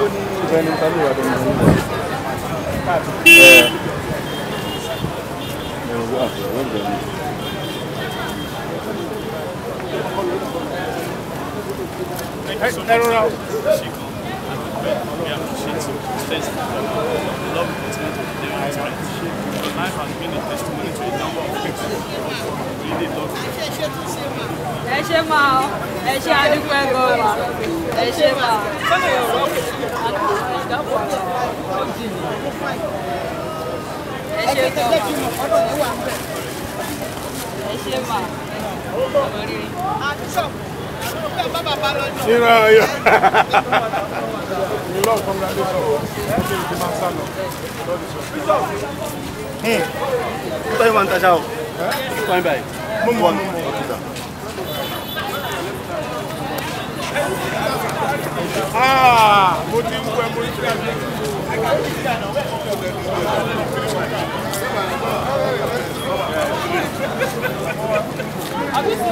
Benim tabii var benim tabii. Ne oldu aslında benim. Hey, ver onu al. Ẹ ṣe máa ẹ ṣe adúpẹ́ gan-an, ẹ ṣe máa ṣe Ah, mo ti ń wẹ mo ti obviously